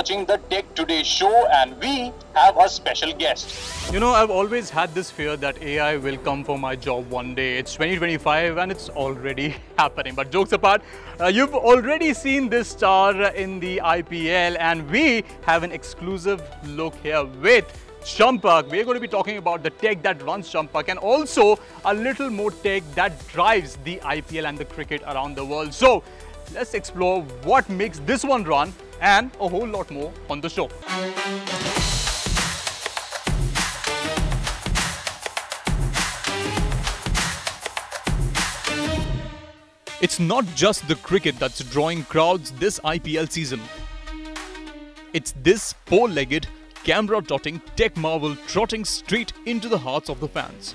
watching the Tech Today show and we have a special guest. You know, I've always had this fear that AI will come for my job one day. It's 2025 and it's already happening. But jokes apart, uh, you've already seen this star in the IPL and we have an exclusive look here with Champak. We're going to be talking about the tech that runs Champak and also a little more tech that drives the IPL and the cricket around the world. So let's explore what makes this one run and a whole lot more on the show. It's not just the cricket that's drawing crowds this IPL season. It's this four-legged, camera-trotting tech marvel trotting straight into the hearts of the fans.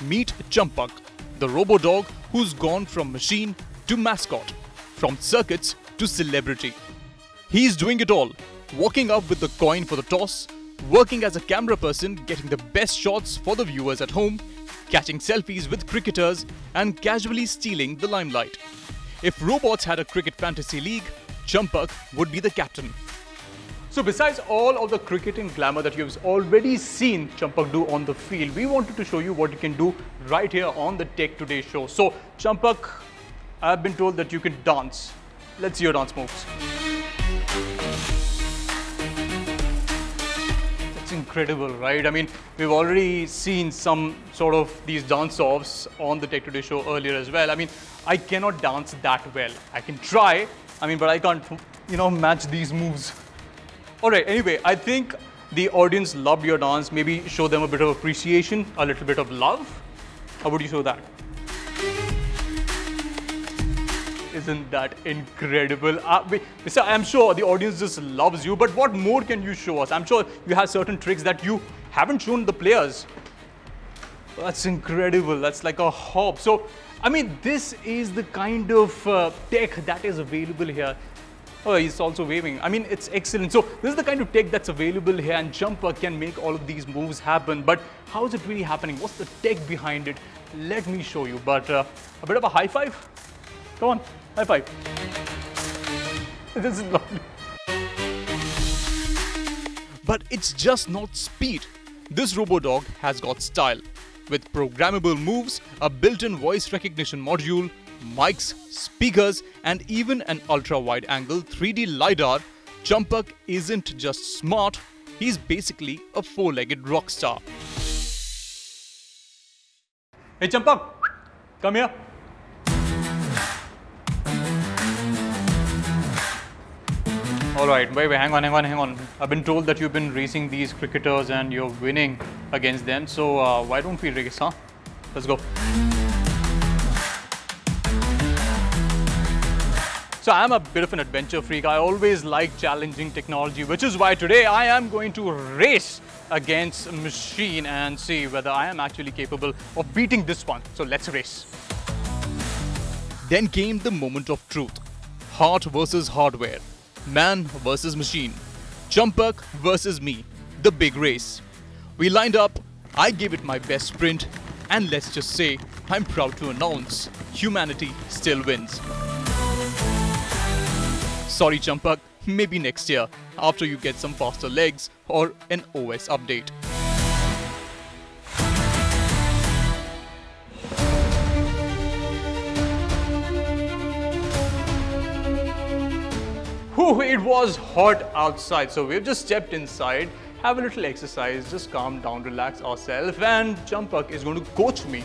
Meet Champak, the robo-dog who's gone from machine to mascot, from circuits to celebrity. He's doing it all, walking up with the coin for the toss, working as a camera person, getting the best shots for the viewers at home, catching selfies with cricketers, and casually stealing the limelight. If robots had a cricket fantasy league, Champak would be the captain. So besides all of the cricketing glamour that you've already seen Champak do on the field, we wanted to show you what you can do right here on the Tech Today show. So Champak, I've been told that you can dance. Let's see your dance moves. That's incredible, right? I mean, we've already seen some sort of these dance-offs on the Tech Today show earlier as well. I mean, I cannot dance that well. I can try, I mean, but I can't, you know, match these moves. All right, anyway, I think the audience loved your dance. Maybe show them a bit of appreciation, a little bit of love. How would you show that? Isn't that incredible? Uh, Mr. I'm sure the audience just loves you, but what more can you show us? I'm sure you have certain tricks that you haven't shown the players. That's incredible. That's like a hop. So, I mean, this is the kind of uh, tech that is available here. Oh, he's also waving. I mean, it's excellent. So this is the kind of tech that's available here and Champak can make all of these moves happen. But how is it really happening? What's the tech behind it? Let me show you. But uh, a bit of a high five. Come on, high five. This is lovely. But it's just not speed. This RoboDog has got style. With programmable moves, a built-in voice recognition module, mics, speakers, and even an ultra-wide angle 3D LiDAR, Champak isn't just smart, he's basically a four-legged rock star. Hey Champak, come here. Alright, wait, wait, hang on, hang on, hang on. I've been told that you've been racing these cricketers and you're winning against them, so uh, why don't we race, huh? Let's go. So I'm a bit of an adventure freak. I always like challenging technology, which is why today I am going to race against a machine and see whether I am actually capable of beating this one. So let's race. Then came the moment of truth. Heart versus hardware. Man versus machine. Champak versus me. The big race. We lined up, I gave it my best sprint, and let's just say, I'm proud to announce, humanity still wins. Sorry Champak, maybe next year, after you get some faster legs or an OS update. It was hot outside, so we've just stepped inside, have a little exercise, just calm down, relax ourselves, and Champak is going to coach me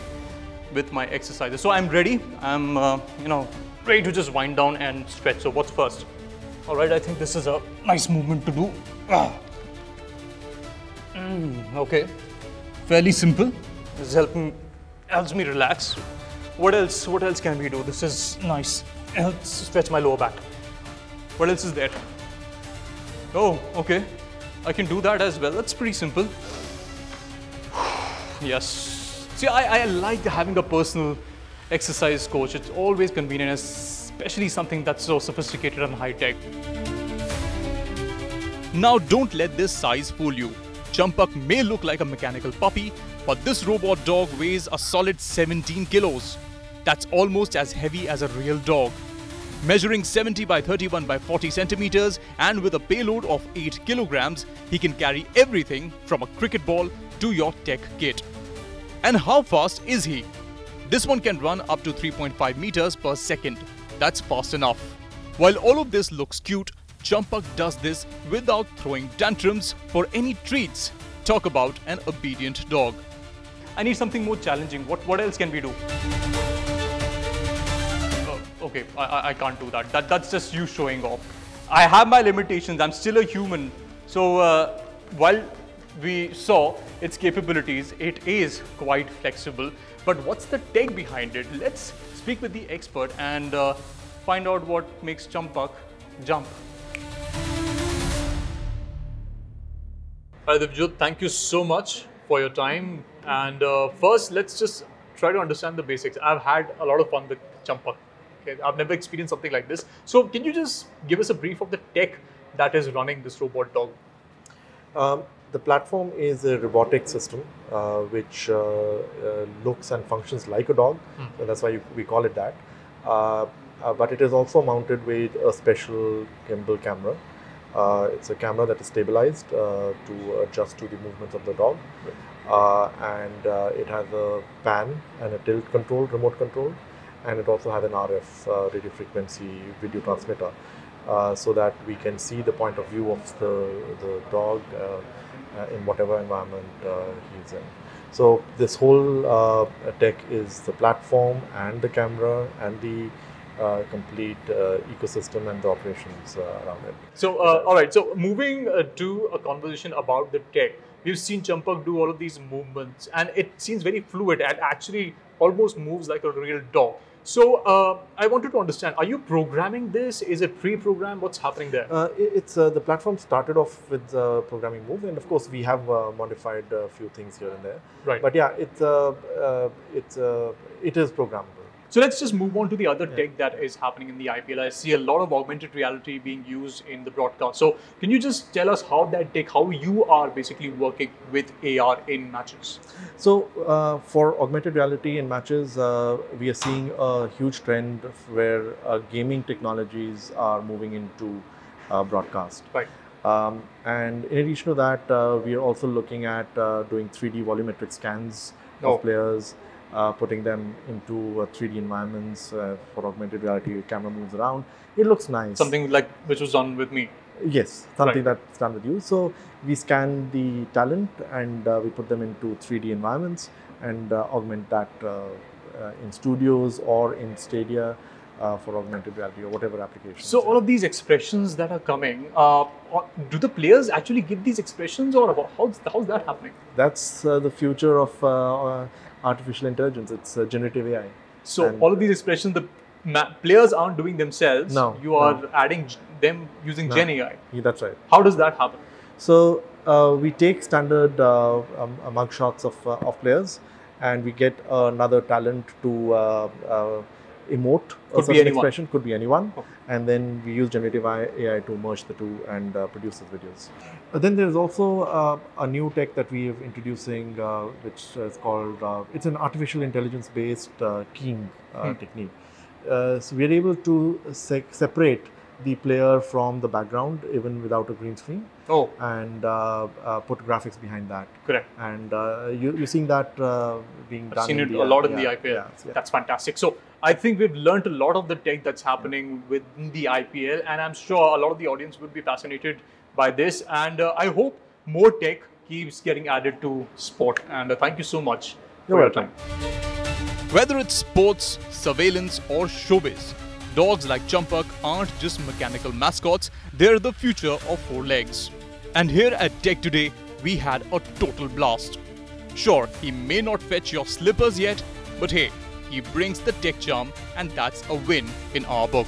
with my exercises. So I'm ready. I'm, uh, you know, ready to just wind down and stretch. So what's first? All right, I think this is a nice movement to do. Ah. Mm, okay, fairly simple. This helps me, helps me relax. What else? What else can we do? This is nice. Helps stretch my lower back. What else is there? Oh, okay. I can do that as well. That's pretty simple. yes. See, I, I like having a personal exercise coach. It's always convenient, especially something that's so sophisticated and high tech. Now don't let this size fool you. Champak may look like a mechanical puppy, but this robot dog weighs a solid 17 kilos. That's almost as heavy as a real dog. Measuring 70 by 31 by 40 centimeters and with a payload of 8 kilograms, he can carry everything from a cricket ball to your tech kit. And how fast is he? This one can run up to 3.5 meters per second. That's fast enough. While all of this looks cute, Champak does this without throwing tantrums for any treats. Talk about an obedient dog. I need something more challenging. What, what else can we do? Okay, I, I can't do that. that. That's just you showing off. I have my limitations. I'm still a human. So uh, while we saw its capabilities, it is quite flexible. But what's the tech behind it? Let's speak with the expert and uh, find out what makes Champak jump. Hi Divjot, thank you so much for your time. And uh, first, let's just try to understand the basics. I've had a lot of fun with Champak. Okay, I've never experienced something like this. So, can you just give us a brief of the tech that is running this robot dog? Um, the platform is a robotic system uh, which uh, uh, looks and functions like a dog. Hmm. So that's why you, we call it that. Uh, uh, but it is also mounted with a special gimbal camera. Uh, it's a camera that is stabilized to adjust to the movements of the dog. and it has a pan and a tilt control, remote control, and it also has an RF radio frequency video transmitter. Uh, so that we can see the point of view of the, the dog uh, uh, in whatever environment uh, he's in. So this whole uh, tech is the platform and the camera and the uh, complete uh, ecosystem and the operations uh, around it. So, all right. So, moving to a conversation about the tech, we've seen Champak do all of these movements, and it seems very fluid and actually almost moves like a real dog. So uh, I wanted to understand: Are you programming this? Is it pre-programmed? What's happening there? Uh, it's uh, the platform started off with programming move, and of course we have uh, modified a few things here and there. Right. But yeah, it's uh, uh, it's it is programmable. So let's just move on to the other yeah. tech that is happening in the IPL. I see a lot of augmented reality being used in the broadcast. So can you just tell us how that tech, how you are basically working with AR in matches? So uh, for augmented reality in matches, uh, we are seeing a huge trend where uh, gaming technologies are moving into uh, broadcast. Right. Um, and in addition to that, uh, we are also looking at uh, doing 3D volumetric scans oh. of players uh, putting them into uh, 3D environments uh, for augmented reality. Camera moves around. It looks nice. Something like which was done with me. Yes, something right. that's done with you. So we scan the talent and uh, we put them into 3D environments and uh, augment that uh, in studios or in stadia. For augmented reality or whatever application. So all of these expressions that are coming, do the players actually give these expressions, or how's how's that happening? That's the future of artificial intelligence. It's uh, generative AI. So and all of these expressions, the ma- players aren't doing themselves. No, you are no. adding them using no. Gen AI. Yeah, that's right. How does that happen? So uh, we take standard uh, um, mug shots of uh, of players, and we get another talent to uh, uh, emote could a certain expression. Could be anyone. Okay. And then we use generative AI to merge the two and uh, produce those videos. But then there's also uh, a new tech that we are introducing, uh, which is called, uh, it's an artificial intelligence based uh, keying uh, hmm. technique. so we're able to se- separate the player from the background even without a green screen. Oh. And uh, uh, put graphics behind that. Correct. And uh, you, you're seeing that being I've done. seen it a lot in yeah, the IPL. Yeah, yeah. That's fantastic. So I think we've learned a lot of the tech that's happening within the IPL, and I'm sure a lot of the audience would be fascinated by this. And uh, I hope more tech keeps getting added to sport. And uh, thank you so much You're for welcome. your time. Whether it's sports, surveillance, or showbiz, dogs like Champak aren't just mechanical mascots, they're the future of four legs. And here at Tech Today, we had a total blast. Sure, he may not fetch your slippers yet, but hey, he brings the tech charm, and that's a win in our book.